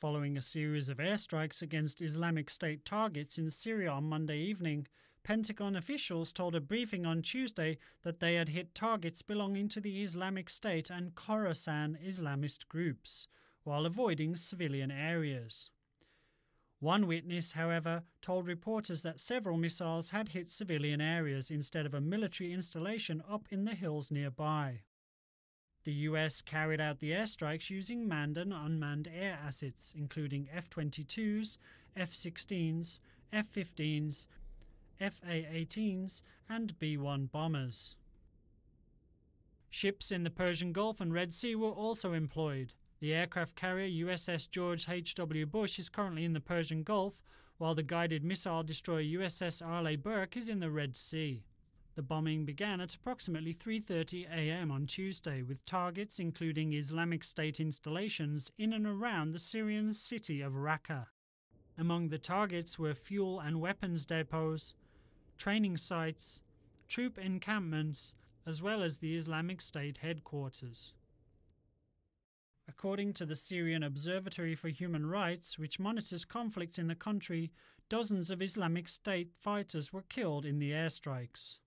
Following a series of airstrikes against Islamic State targets in Syria on Monday evening, Pentagon officials told a briefing on Tuesday that they had hit targets belonging to the Islamic State and Khorasan Islamist groups, while avoiding civilian areas. One witness, however, told reporters that several missiles had hit civilian areas instead of a military installation up in the hills nearby. The US carried out the airstrikes using manned and unmanned air assets, including F 22s, F 16s, F 15s, FA 18s, and B 1 bombers. Ships in the Persian Gulf and Red Sea were also employed. The aircraft carrier USS George H.W. Bush is currently in the Persian Gulf, while the guided missile destroyer USS Arleigh Burke is in the Red Sea. The bombing began at approximately 3:30 a.m. on Tuesday with targets including Islamic State installations in and around the Syrian city of Raqqa. Among the targets were fuel and weapons depots, training sites, troop encampments, as well as the Islamic State headquarters. According to the Syrian Observatory for Human Rights, which monitors conflicts in the country, dozens of Islamic State fighters were killed in the airstrikes.